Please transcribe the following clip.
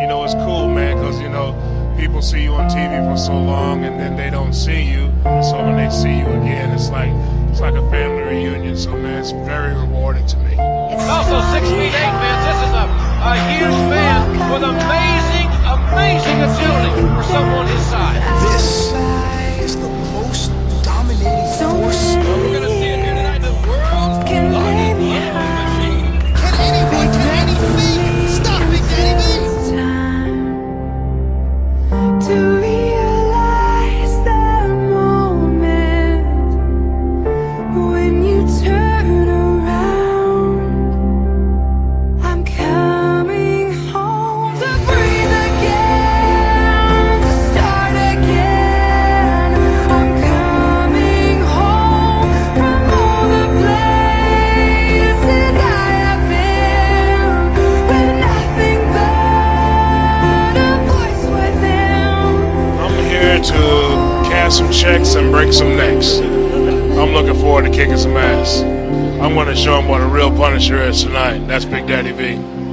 you know, it's cool, man, because, you know, people see you on TV for so long and then they don't see you. So when they see you again, it's like it's like a family reunion. So, man, it's very rewarding to me. It's Also, six feet eight, man. This is a, a huge man with amazing, amazing agility for someone here to cash some checks and break some necks. I'm looking forward to kicking some ass. I'm going to show them what a real Punisher is tonight. That's Big Daddy V.